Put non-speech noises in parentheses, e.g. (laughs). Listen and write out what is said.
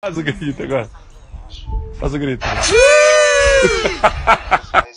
Faz o grito agora. Faz o grito. (laughs)